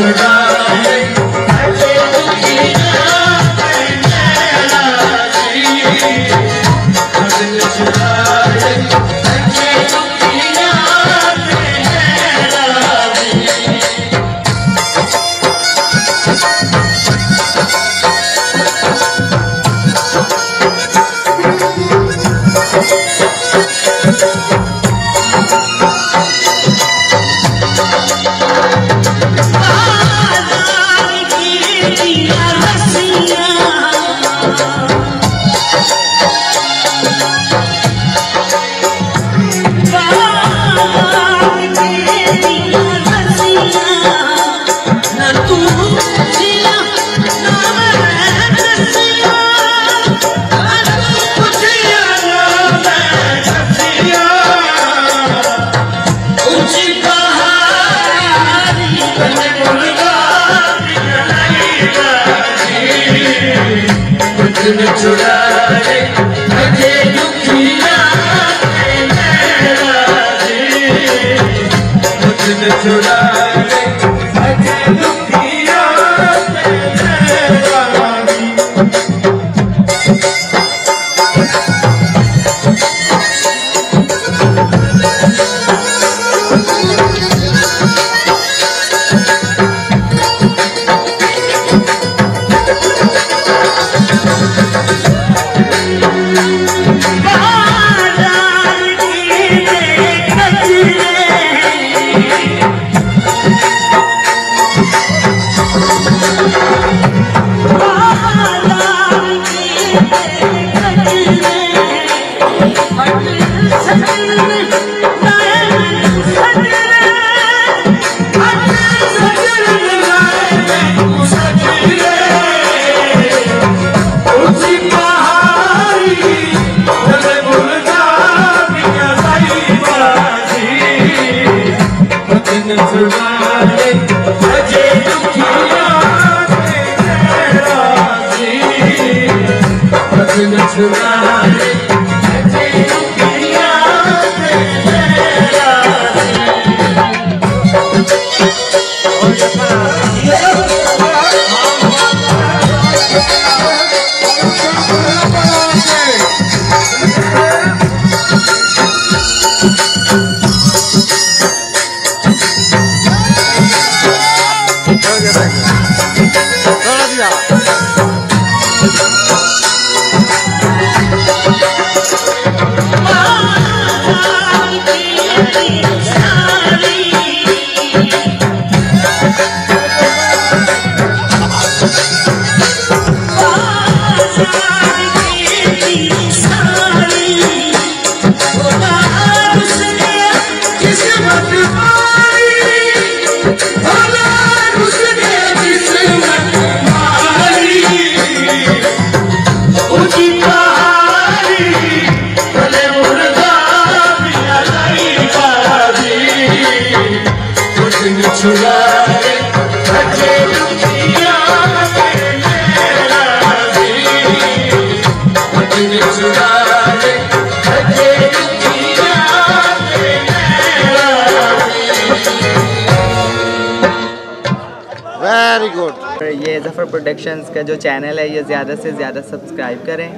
Mexico. बदन Let's go to Shiva. Good productions का जो चैनल है ये ज़्यादा से ज़्यादा सब्सक्राइब करें।